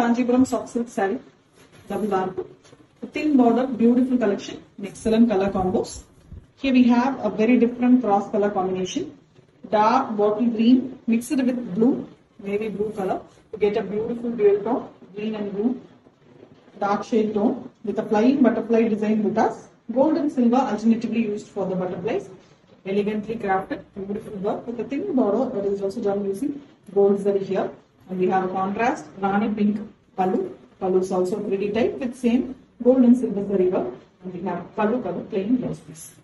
Kanjipuram soft silk saree, double warp, thin border, beautiful collection, excellent color combos. Here we have a very different cross color combination, dark bottle green mixed with blue, navy blue color. To get a beautiful dual tone, green and blue, dark shade tone with a flying butterfly design buttas, gold and silver alternatively used for the butterflies, elegantly crafted, beautiful work. With a thin border that is also done using gold zari here. And we have a contrast Rani pink pallu. Pallu is also pretty tight with same gold and silver zari work. And we have pallu color plain blouse piece.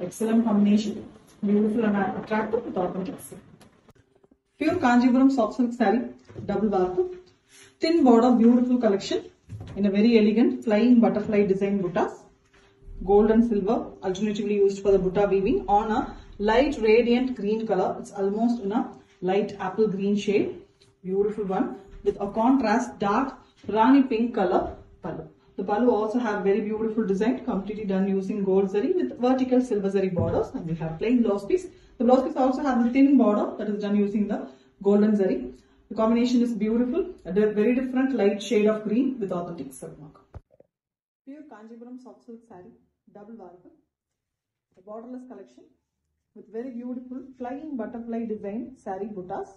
Excellent combination, beautiful and attractive with authentic silk. Pure Kanjipuram soft silk saree, double warp, thin border, beautiful collection in a very elegant flying butterfly design buttas, gold and silver alternatively used for the butta weaving on a light radiant green color. It's almost in a light apple green shade, beautiful one with a contrast dark rani pink color pallu. The pallu also have very beautiful design completely done using gold zari with vertical silver zari borders and we have plain blouse piece. The blouse piece also have the thin border that is done using the golden zari. The combination is beautiful, a very different light shade of green with authentic silk mark. Pure Kanjipuram soft silk saree, double warp, a borderless collection with very beautiful flying butterfly design saree buttas.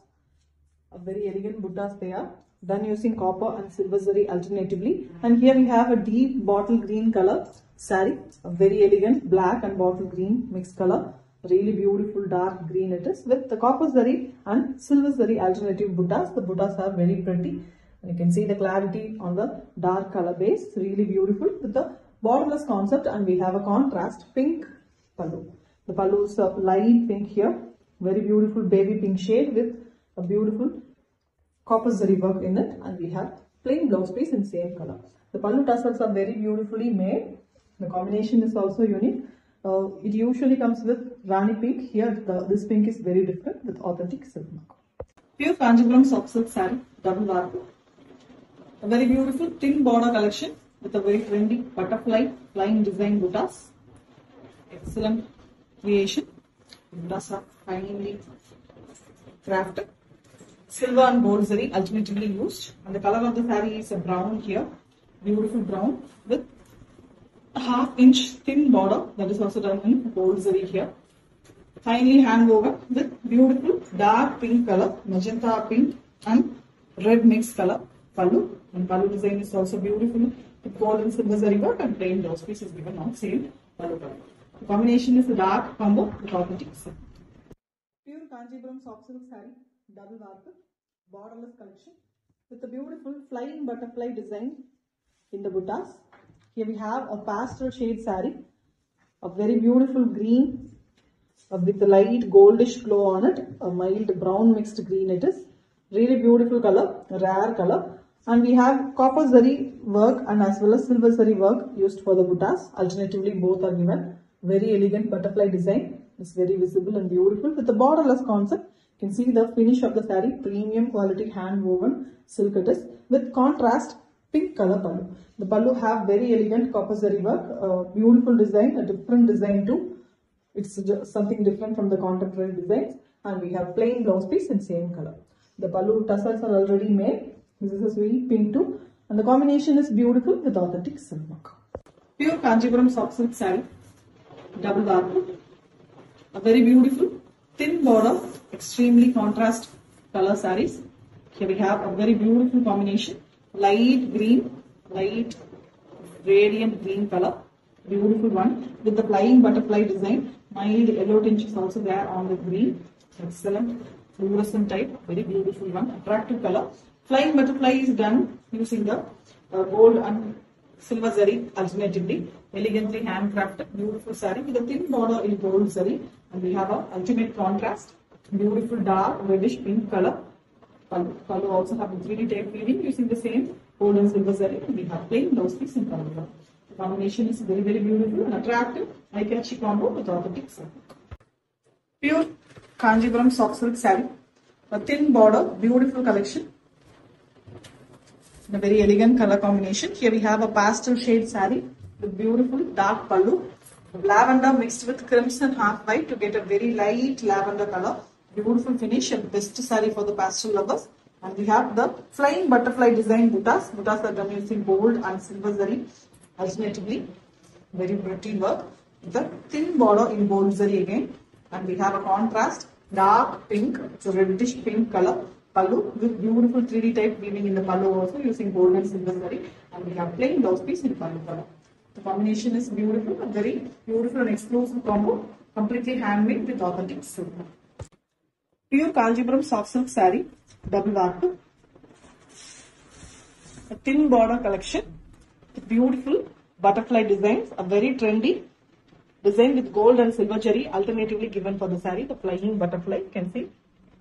A very elegant buttas they are done using copper and silver zari alternatively. And here we have a deep bottle green color sari a very elegant black and bottle green mixed color. Really beautiful dark green it is with the copper zari and silver zari alternative buttas. The buttas are very pretty. You can see the clarity on the dark color base. Really beautiful with the borderless concept and we have a contrast pink pallu. The pallu is a light pink here. Very beautiful baby pink shade with a beautiful copper zari work in it and we have plain blouse piece in same color. The pallu tassels are very beautifully made. The combination is also unique. Uh, it usually comes with Rani pink. Here the, this pink is very different with authentic silk mark. Pure Kanjipuram soft silk saree, double warp. A very beautiful thin border collection with a very trendy butterfly flying design buttas. Excellent creation. Buttas are finely crafted. Silver and gold zari alternatively used. And the color of the saree is a brown here. Beautiful brown with a half inch thin border that is also done in gold zari here. Finely hand woven with beautiful dark pink color, magenta pink and red mixed color pallu. And pallu design is also beautiful with gold and silver zari work and plain blouse piece is given on same pallu color. The combination is a dark combo with authentic silk. Pure Kanjipuram soft silk saree, double warp, borderless collection with a beautiful flying butterfly design in the buttas. Here we have a pastel shade sari, a very beautiful green uh, with a light goldish glow on it, a mild brown mixed green it is. Really beautiful color, rare color. And we have copper zari work and as well as silver zari work used for the buttas. Alternatively, both are given. Very elegant butterfly design. It's very visible and beautiful with the borderless concept. You can see the finish of the saree, premium quality hand woven silk it is with contrast pink color pallu. The pallu have very elegant copper zari work, beautiful design, a different design too. It's something different from the contemporary designs and we have plain blouse piece in same color. The pallu tassels are already made. This is a sweet pink too and the combination is beautiful with authentic silk work. Pure Kanjipuram soft silk saree, double warp, a very beautiful thin border, extremely contrast color sarees. Here we have a very beautiful combination, light green, light radiant green color, beautiful one with the flying butterfly design. Mild yellow tinge is also there on the green. Excellent fluorescent type, very beautiful one, attractive color. Flying butterfly is done using the uh, gold and silver zari alternatively. Elegantly handcrafted, beautiful saree with a thin border in gold zari. And we have a ultimate contrast, beautiful dark reddish pink color. Pallu also have a 3D type weaving using the same gold and silver zari. We have plain blouse piece in pallu. The combination is very very beautiful and attractive, eye-catchy combo with authentic silk. Pure Kanjipuram soft silk saree, a thin border, beautiful collection. In a very elegant color combination. Here we have a pastel shade saree with beautiful dark pallu, lavender mixed with crimson half white to get a very light lavender color. Beautiful finish and best saree for the pastel lovers. And we have the flying butterfly design buttas. Buttas are done using gold and silver zari alternatively. Very pretty work. The thin border in gold zari again. And we have a contrast dark pink, a reddish pink color pallu with beautiful 3D type weaving in the pallu also using gold and silver zari. And we have plain blouse piece in pallu color. The combination is beautiful, a very beautiful and exclusive combo, completely handmade with authentic silk. Pure Kanjipuram soft silk saree, double warp, a thin border collection, beautiful butterfly designs, a very trendy design with gold and silver jari alternatively given for the saree. The flying butterfly, you can see,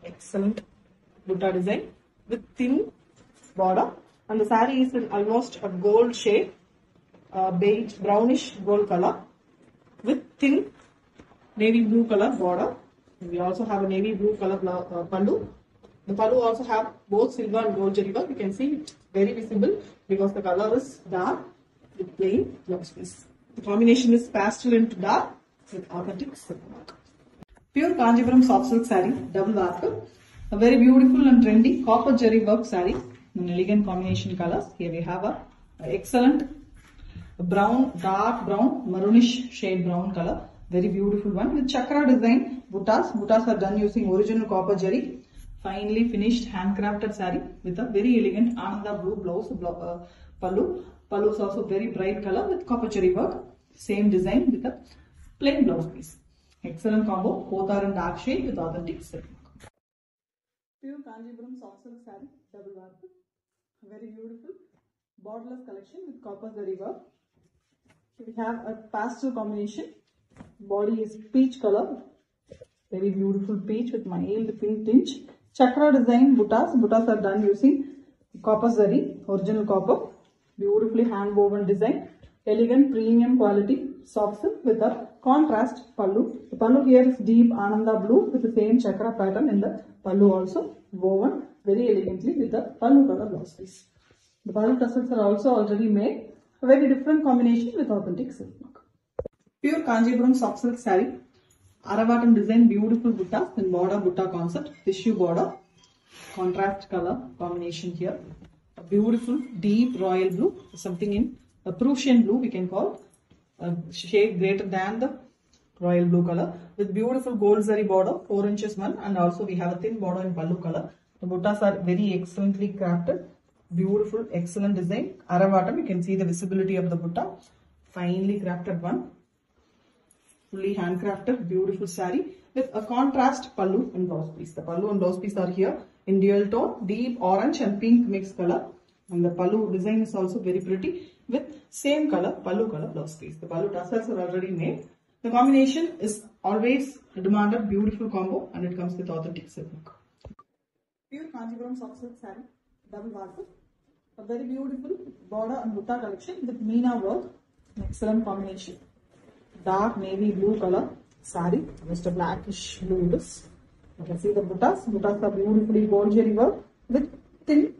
excellent butta design with thin border, and the saree is in almost a gold shade uh, beige brownish gold color with thin navy blue color border. We also have a navy blue color uh, pallu. The pallu also have both silver and gold work. You can see it's very visible because the color is dark with plain blouse piece. The combination is pastel into dark with authentic silk work. Pure Kanjipuram soft silk saree, double warp. A very beautiful and trendy copper jari work saree in elegant combination colors. Here we have a excellent brown, dark brown, maroonish shade brown color. Very beautiful one with chakra design buttas. Buttas are done using original copper jari. Finely finished handcrafted saree with a very elegant Ananda blue blouse uh, pallu. Pallu is also very bright color with copper jari work. Same design with a plain blouse piece. Excellent combo. Both are in dark shade with authentic silk. Pure Kanjipuram soft silk double warp. Very beautiful. Borderless collection with copper zari work. We have a pastel combination. Body is peach color. Very beautiful peach with mild pink tinge. Chakra design buttas. Buttas are done using copper zari, original copper. Beautifully hand woven design. Elegant premium quality soft with a contrast pallu. The pallu here is deep ananda blue with the same chakra pattern in the pallu also woven very elegantly with the pallu color blouse piece. The pallu tassels are also already made. A very different combination with authentic silk work. Pure Kanjipuram soft silk saree. Aravatam design beautiful butta in border butta concept. Tissue border. Contrast color combination here. A beautiful deep royal blue. Something in a Prussian blue we can call. A shade greater than the royal blue color with beautiful gold zari border 4 inches one and also we have a thin border in pallu color. The buttas are very excellently crafted beautiful excellent design. Aravatam you can see the visibility of the butta. Finely crafted one. Fully handcrafted beautiful sari with a contrast pallu and blouse piece. The pallu and blouse piece are here. In dual tone deep orange and pink mixed color. And the pallu design is also very pretty with same color pallu color blouse piece. The pallu tassels are already made. The combination is always demanded beautiful combo and it comes with authentic silk. Pure kanjipuram soft silk saree double warp a very beautiful border and butta collection with Meena work. Excellent combination. Dark navy blue color just a blackish blue it is. You can see the buttas. Buttas are beautifully gold jari work with thin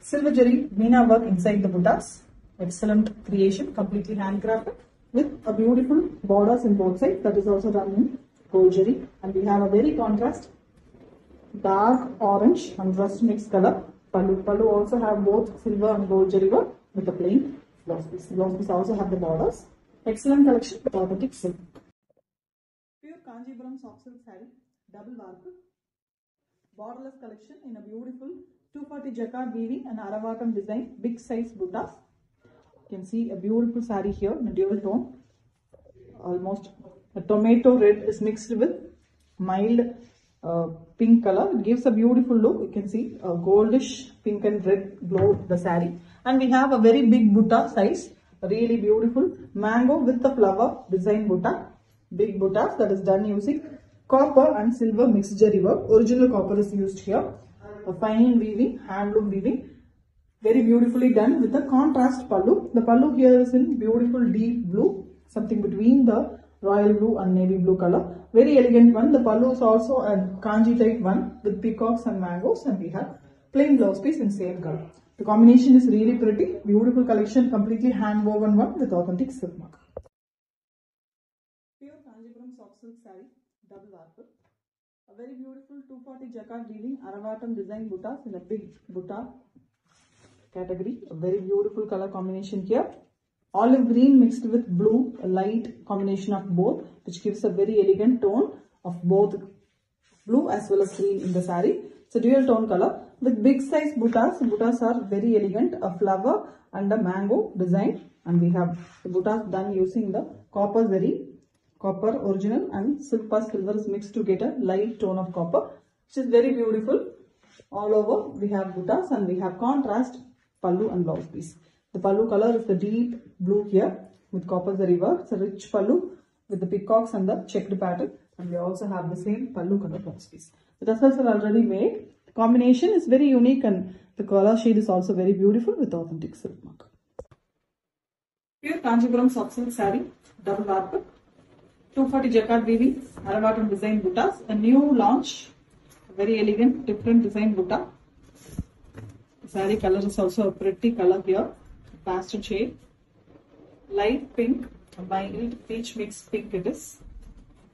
silver jari Meena work inside the buttas. Excellent creation, completely handcrafted with a beautiful borders in both sides. That is also done in gold jari. And we have a very contrast dark orange and rust mixed color Pallu. Pallu also have both silver and gold jari with the plain blouse piece. Piece also have the borders. Excellent collection with authentic silk. Pure Kanjipuram soft silk saree, double warp. Borderless collection in a beautiful 240 jacquard weaving and aravatam design, big size buttas. You can see a beautiful saree here in a dual tone. Almost a tomato red is mixed with mild uh, pink color. It gives a beautiful look. You can see a goldish pink and red glow the sari. And we have a very big butta size. Really beautiful mango with the flower design butta. Big buttas that is done using copper and silver mixed jari work. Original copper is used here. A fine weaving, handloom weaving. Very beautifully done with the contrast pallu. The pallu here is in beautiful deep blue. Something between the royal blue and navy blue color. Very elegant one. The pallu is also a kanji type one with peacocks and mangoes and we have plain blouse piece in same color. The combination is really pretty. Beautiful collection, completely hand woven one with authentic silk mark. Pure Kanjipuram soft silk double. A very beautiful 240 jacquard weaving Aravatam design buttas in a big butta category. A very beautiful color combination here. Olive green mixed with blue, a light combination of both, which gives a very elegant tone of both blue as well as green in the sari. It's a dual tone color with big size buttas. Buttas are very elegant, a flower and a mango design. And we have the buttas done using the copper zari, copper original and silver silver is mixed to get a light tone of copper, which is very beautiful. All over we have buttas and we have contrast pallu and blouse piece. The pallu color is the deep blue here with copper zari work. It's a rich pallu with the peacocks and the checked pattern. And we also have the same pallu color blouse piece. The tassels are already made. The combination is very unique and the color shade is also very beautiful with authentic silk mark. Pure Kanjipuram soft silk saree, double warp, 240 jacquard weaving, Aravatam design buttas, a new launch, very elegant, different design butta. The saree color is also a pretty color here, pastel shade, light pink, mild peach mix pink it is,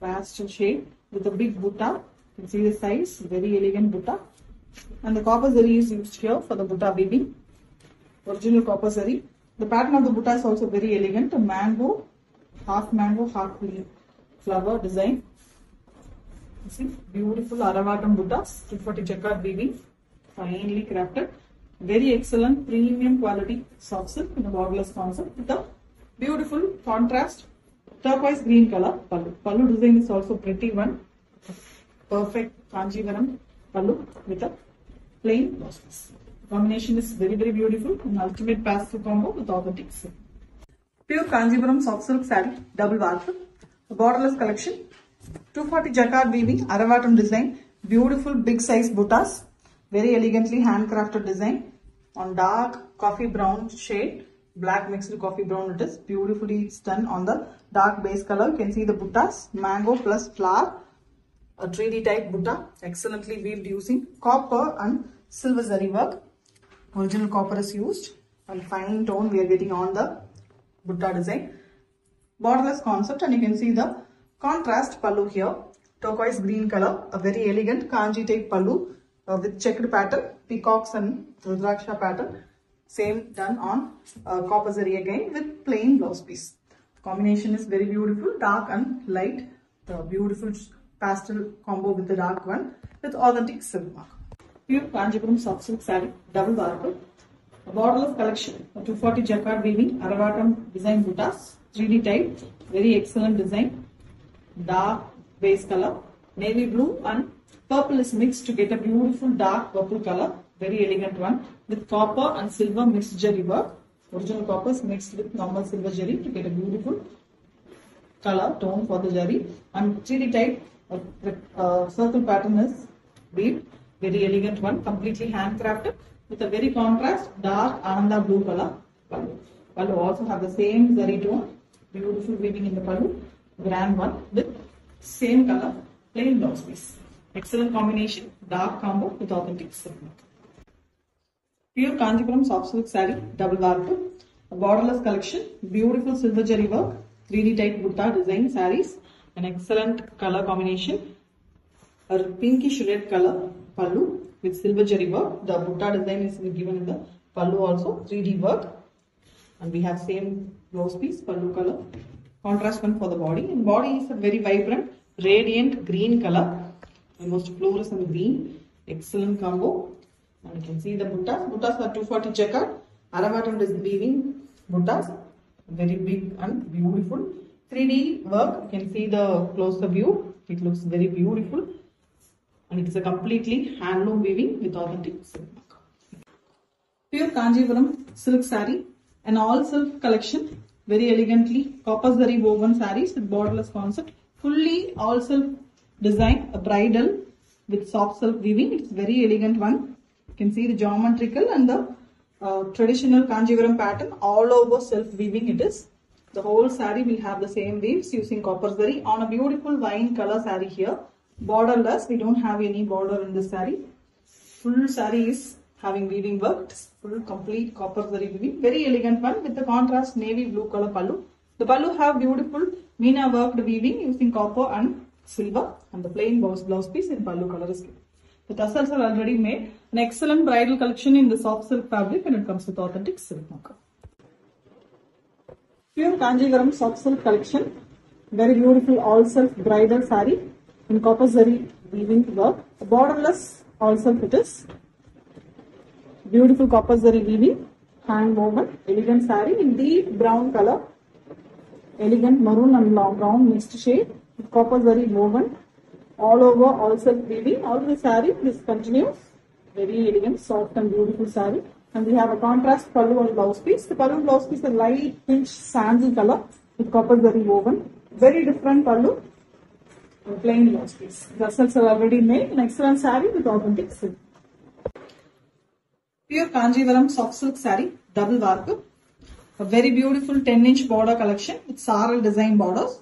pastel shade with a big butta. You can see the size, very elegant butta. And the copper zari is used here for the butta baby. original copper zari. The pattern of the butta is also very elegant, a mango, half mango, half leaf flower design. You see, beautiful Aravatam buttas, 240 jacquard weaving, finely crafted. Very excellent premium quality soft silk in a borderless concept with a beautiful contrast turquoise green color pallu. Pallu design is also pretty one. Perfect Kanjivaram pallu with a plain blouse. Combination is very very beautiful. An ultimate passive combo with authentic silk. Pure Kanjipuram soft silk saree, double a borderless collection, 240 jacquard weaving, Aravatam design, beautiful big size buttas, very elegantly handcrafted design on dark coffee brown shade, black mixed coffee brown it is, beautifully done on the dark base color. You can see the buttas, mango plus flower, a 3D type butta, excellently weaved using copper and silver zari work. Original copper is used and fine tone we are getting on the butta design. Borderless concept and you can see the contrast pallu here. Turquoise green color, a very elegant kanji type pallu uh, with checked pattern, peacocks and rudraksha pattern. Same done on uh, copper zari again with plain blouse piece. Combination is very beautiful, dark and light. The beautiful pastel combo with the dark one with authentic silk mark. Pure Kanjipuram soft silk saree, double warp. A borderless collection, a 240 jacquard weaving, Aravatam design buttas, 3D type, very excellent design, dark base color, navy blue and purple is mixed to get a beautiful dark purple color, very elegant one with copper and silver mixed jari work. Original copper is mixed with normal silver jari to get a beautiful color tone for the jari and 3D type uh, uh, circle pattern is weaved, very elegant one, completely handcrafted with a very contrast dark ananda blue color pallu. Pallu also have the same zari tone, beautiful weaving in the pallu, grand one with same color, plain blouse piece. Excellent combination, dark combo with authentic silk. Pure Kanjipuram soft silk saree, double warp, a borderless collection, beautiful silver jari work, 3D type butta design sarees, an excellent color combination, a pinkish red color pallu with silver jari work. The butta design is given in the pallu also, 3D work. And we have same blouse piece, pallu color, contrast one for the body. And body is a very vibrant, radiant green color, almost fluorescent green, excellent combo. And you can see the buttas. Buttas are 240 jacquard. Aravatam is weaving buttas, very big and beautiful. 3D work, you can see the closer view. It looks very beautiful and it is a completely handloom weaving with authentic silk. Pure Kanjipuram silk saree, an all silk collection, very elegantly copper zari woven sarees with borderless concept, fully all silk design, a bridal with soft silk weaving. It's very elegant one. You can see the geometrical and the uh, traditional Kanjipuram pattern all over self weaving it is. The whole saree will have the same weaves using copper zari on a beautiful wine color saree here borderless. We don't have any border in this saree. Full saree is having weaving work. Full complete copper zari weaving. Very elegant one with the contrast navy blue color pallu. The pallu have beautiful Meena worked weaving using copper and silver and the plain blouse, blouse piece in pallu color is given. The tassels are already made. An excellent bridal collection in the soft silk fabric and it comes with authentic silk mark. Pure Kanjivaram soft silk collection. Very beautiful all silk bridal saree in copper zari weaving work. Borderless all silk it is. Beautiful copper zari weaving, hand woven, elegant saree in deep brown color. Elegant maroon and long brown mixed shade copper zari woven all over all silk weaving. All the saree this continues. Very elegant, soft and beautiful saree. And we have a contrast pallu and blouse piece. The pallu blouse piece is a light pinch sandy color with copper zari woven. Very different pallu and plain blouse piece. The tassels are already made. An excellent saree with authentic silk. Pure Kanjivaram soft silk saree, double warp. A very beautiful 10 inch border collection with saral design borders.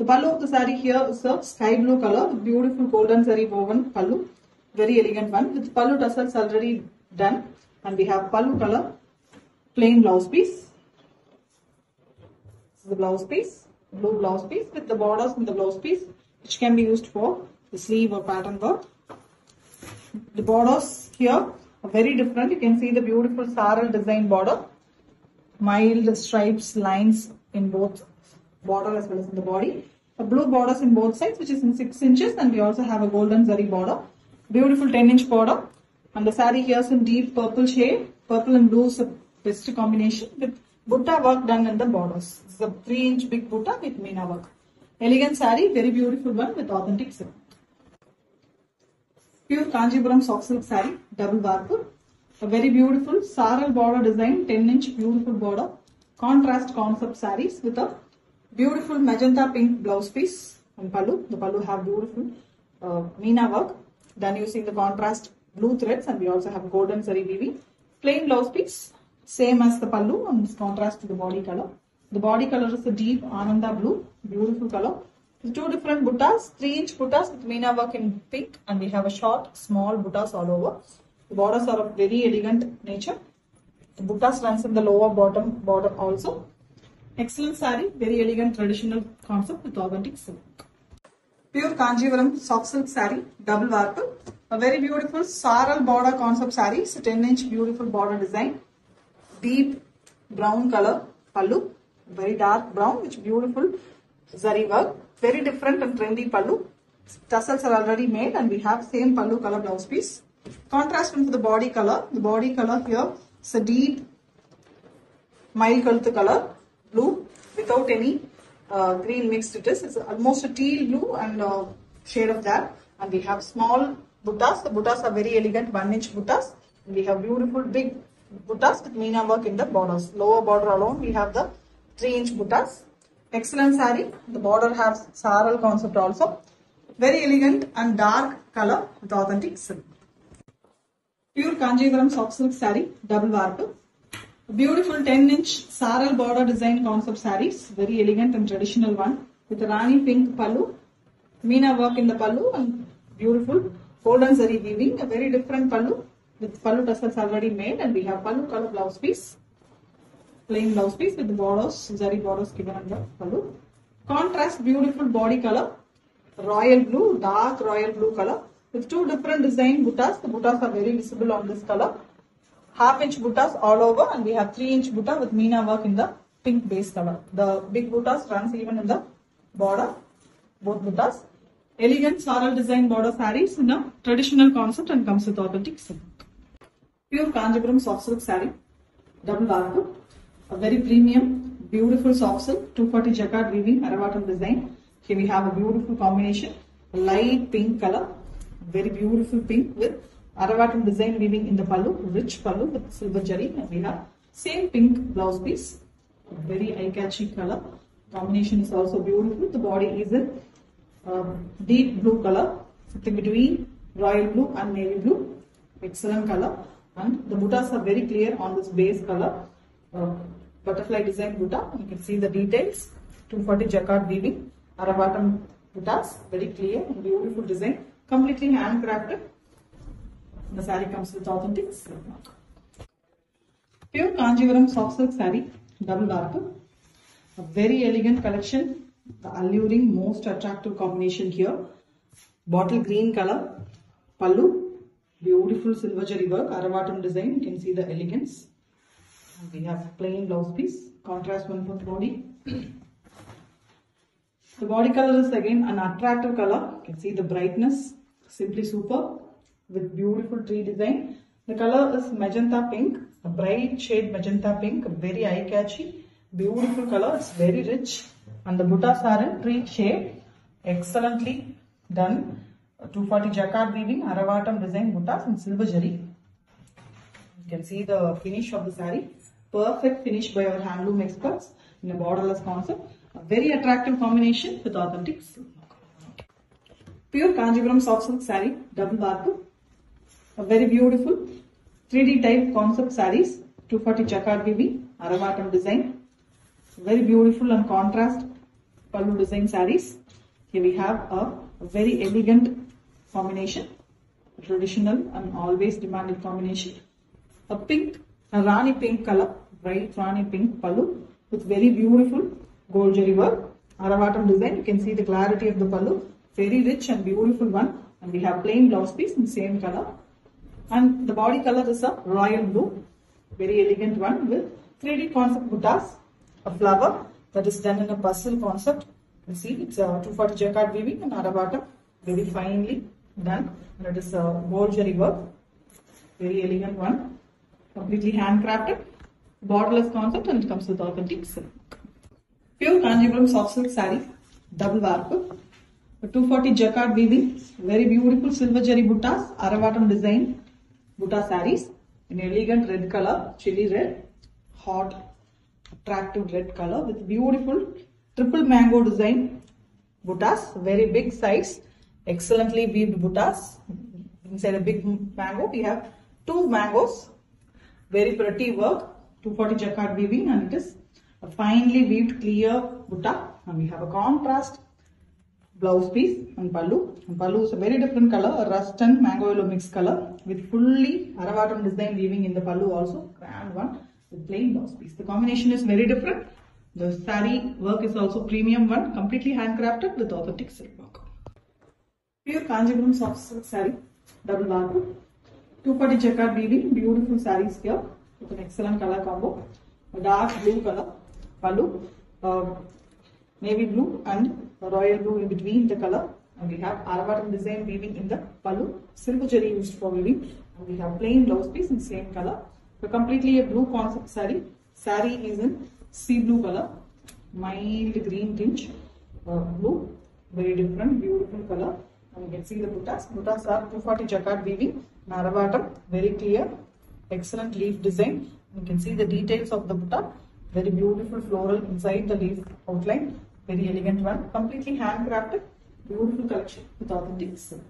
The pallu of the saree here is a sky blue color beautiful golden zari woven pallu. Very elegant one with pallu tassels already done. And we have pallu color plain blouse piece. This is the blouse piece, blue blouse piece with the borders in the blouse piece which can be used for the sleeve or pattern work. The borders here are very different. You can see the beautiful saral design border. Mild stripes, lines in both border as well as in the body. Blue borders in both sides which is in 6 inches and we also have a golden zari border. Beautiful 10 inch border. And the saree here is in deep purple shade. Purple and blue is a best combination with butta work done in the borders. Is a 3 inch big butta with meena work. Elegant saree, very beautiful one with authentic silk. Pure Kanjipuram soft silk saree, double warp. A very beautiful saral border design, 10 inch beautiful border. Contrast concept saris with a beautiful magenta pink blouse piece and pallu. The pallu have beautiful uh, meena work done using the contrast blue threads and we also have golden zari weaving. Plain blouse piece, same as the pallu and this contrast to the body color. The body color is a deep ananda blue, beautiful color. Two different buttas, 3 inch buttas with meena work in pink and we have a short small buttas all over. The borders are of very elegant nature. The buttas runs in the lower bottom border also. Excellent saree, very elegant traditional concept with authentic silk. Pure Kanjivaram soft silk saree, double warp. A very beautiful saral border concept saree. A 10 inch beautiful border design. Deep brown color pallu. Very dark brown, which beautiful zari work. Very different and trendy pallu. Tassels are already made and we have same pallu color blouse piece. Contrast into the body color. The body color here is a deep mild color, blue without any uh, green mixed it is. It's almost a teal blue and uh, shade of that. And we have small buttas. The buttas are very elegant, one inch buttas. And we have beautiful big buttas with meena work in the borders. Lower border alone, we have the 3 inch buttas. Excellent sari. The border has saral concept also. Very elegant and dark color with authentic silk. Pure Kanjivaram soft silk sari, double warp. Beautiful 10 inch saral border design concept sarees. Very elegant and traditional one with Rani pink pallu. Meena work in the pallu and beautiful golden zari weaving. A very different pallu with pallu tassels already made and we have pallu color blouse piece. Plain blouse piece with the borders, zari borders given the pallu. Contrast beautiful body color. Royal blue, dark royal blue color with two different design buttas. The buttas are very visible on this color half inch buttas all over and we have 3 inch butta with meena work in the pink base color. The big buttas runs even in the border, both buttas. Elegant saral design border sarees in a traditional concept and comes with authentic silk. Pure Kanjipuram soft silk saree, double warp, a very premium, beautiful soft silk, 240 jacquard weaving, Aravatam design. Here we have a beautiful combination, light pink color, very beautiful pink with Aravatam design weaving in the pallu, rich pallu with silver jari and we have same pink blouse piece, very eye-catchy color. Combination is also beautiful. The body is in um, deep blue color, something between royal blue and navy blue. Excellent color and the buttas are very clear on this base color. Uh, butterfly design butta, you can see the details. 240 jacquard weaving, Aravatam buttas, very clear beautiful design, completely handcrafted. The saree comes with authentic silk mark. Pure Kanjivaram soft silk saree, double warp. A very elegant collection the alluring, most attractive combination here. Bottle green color, pallu, beautiful silver jari work, Aravatam design. You can see the elegance. We have plain blouse piece, contrast one for body. The body color is again an attractive color. You can see the brightness, simply super with beautiful tree design. The color is magenta pink, a bright shade magenta pink, very eye catchy, beautiful color. It's very rich and the buttas are in tree shade, excellently done. 240 jacquard weaving, Aravatam design buttas in silver jari. You can see the finish of the sari. Perfect finish by our handloom experts in a borderless concept. A very attractive combination with authentic silk. Pure Kanjipuram soft silk saree, double barku. A very beautiful 3D type concept sarees, 240 jacquard weaving, Aravatam design. Very beautiful and contrast pallu design sarees. Here we have a, a very elegant combination, traditional and always demanded combination. A pink, a Rani pink color, bright Rani pink pallu with very beautiful gold jari work. Aravatam design, you can see the clarity of the pallu, very rich and beautiful one. And we have plain blouse piece in same color. And the body color is a royal blue, very elegant one with 3D concept buttas, a flower that is done in a puzzle concept. You see it's a 240 jacquard weaving and Aravatam, very finely done. And it is a gold jari work, very elegant one, completely handcrafted, borderless concept and it comes with authentic silk. Pure Kanjipuram soft silk saree, double warp, 240 jacquard weaving, very beautiful silver jari buttas, Aravatam design, butta sarees in elegant red color, chili red, hot, attractive red color with beautiful triple mango design buttas, very big size, excellently weaved buttas. Inside a big mango, we have two mangoes, very pretty work, 240 jacquard weaving and it is a finely weaved clear butta and we have a contrast blouse piece and pallu. And pallu is a very different color, a rust and mango yellow mixed color with fully Aravatam design weaving in the pallu also, grand one with plain blouse piece. The combination is very different. The sari work is also premium one, completely handcrafted with authentic silk work. Pure Kanjipuram soft silk saree, double barku, 240 jacquard weaving, beautiful sarees here with an excellent color combo. A dark blue color, pallu, uh, navy blue and royal blue in between the color. And we have Aravatam design weaving in the pallu, silver jari used for weaving. And we have plain blouse piece in same color. So completely a blue concept sari. Saree is in sea blue color, mild green tinge, uh, blue, very different, beautiful color. And you can see the buttas. Buttas are 240 jacquard weaving, Naravatam, very clear, excellent leaf design. You can see the details of the butta, very beautiful floral inside the leaf outline, very elegant one, completely handcrafted, beautiful collection with authentic silk.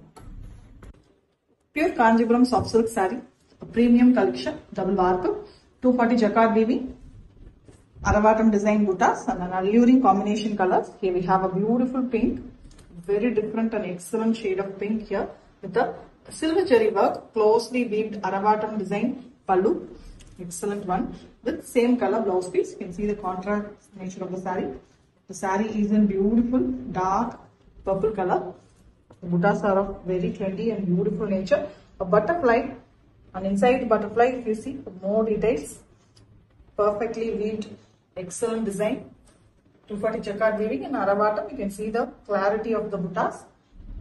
Pure Kanjipuram soft silk saree, a premium collection, double warp, 240 jacquard weaving, Aravatam design buttas and an alluring combination colors. Here we have a beautiful pink, very different and excellent shade of pink here with the silver jari work, closely weaved Aravatam design pallu, excellent one with same color blouse piece. You can see the contrast nature of the saree. The saree is in beautiful dark purple color. The buttas are of very trendy and beautiful nature. A butterfly and inside butterfly if you see more details, perfectly weaved, excellent design. 240 jacquard weaving in Aravatam. You can see the clarity of the buttas.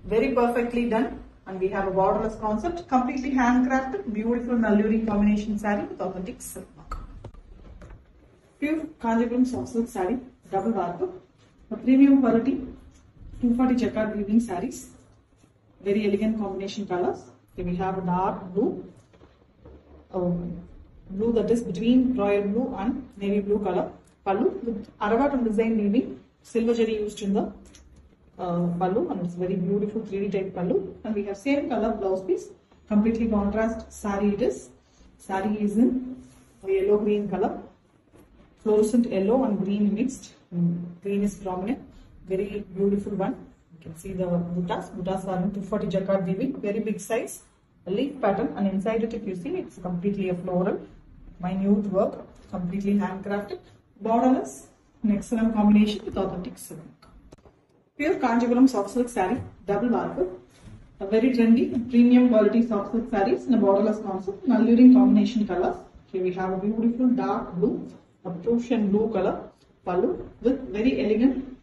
Very perfectly done. And we have a borderless concept, completely handcrafted, beautiful and combination saree with authentic silk work. Pure Kanjipuram soft silk saree, double warp, a premium quality, 240 jacquard weaving sarees, very elegant combination colors. Then we have a dark blue, um, blue that is between royal blue and navy blue color pallu with Aravatam design weaving, silver jari used in the uh, pallu and it's very beautiful 3D type pallu and we have same color blouse piece, completely contrast sari it is. Sari is in yellow green color, fluorescent yellow and green mixed. Mm, Green is prominent, very beautiful one. You can see the buttas. Buttas are in 240 jacquard weaving, very big size. A leaf pattern and inside it if you see it's completely a floral, minute work, completely handcrafted, borderless, an excellent combination with authentic silk. Pure Kanjipuram soft silk saree, double marker. A very trendy premium quality soft silk sarees in a borderless concept, and alluring combination colors. Here we have a beautiful dark blue, a Prussian blue color pallu with very elegant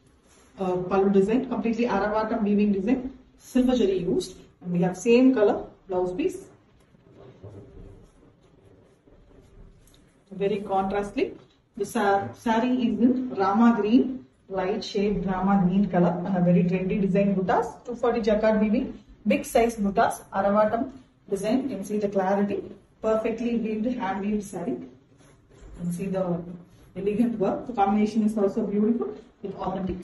uh, pallu design, completely Aravatam weaving design, silver jari used, and we have same color blouse piece. Very contrastly. The sa- saree is in Rama green, light shade Rama green color, and a very trendy design buttas. 240 jacquard weaving, big size buttas, Aravatam design. You can see the clarity, perfectly weaved, hand weaved saree. You can see the elegant work. The combination is also beautiful with authentic.